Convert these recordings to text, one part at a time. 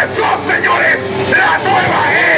que son, señores, la nueva era.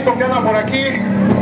Luisito que anda por aquí.